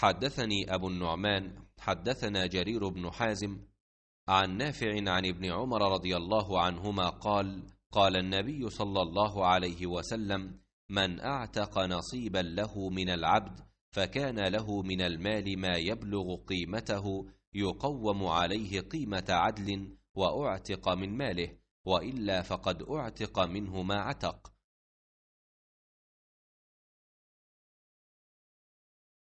حدثني أبو النعمان حدثنا جرير بن حازم عن نافع عن ابن عمر رضي الله عنهما قال قال النبي صلى الله عليه وسلم من أعتق نصيبا له من العبد فكان له من المال ما يبلغ قيمته يقوم عليه قيمة عدل وأعتق من ماله وإلا فقد أعتق منه ما عتق.